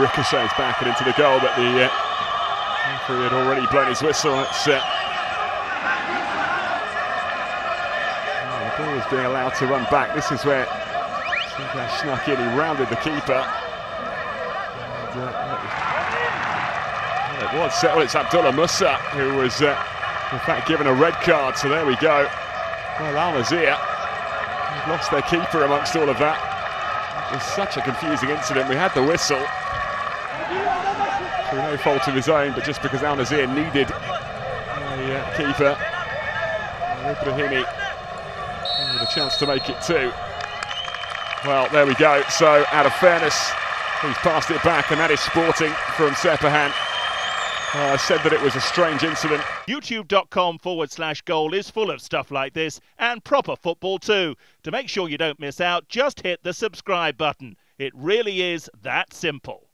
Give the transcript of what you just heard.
ricochets back and into the goal, but the uh, referee had already blown his whistle. It's, uh, oh, the ball was being allowed to run back. This is where Sinclair snuck in. He rounded the keeper. And, uh, it was well, it's Abdullah Musa who was, uh, in fact, given a red card. So there we go. Well, Al Nasr lost their keeper amongst all of that. It was such a confusing incident. We had the whistle through no fault of his own, but just because Al Nasr needed a uh, keeper, Ebrahimi with a chance to make it two. Well, there we go. So, out of fairness, he's passed it back, and that is sporting from Sepahan. Uh, said that it was a strange incident. YouTube.com forward slash goal is full of stuff like this and proper football too. To make sure you don't miss out, just hit the subscribe button. It really is that simple.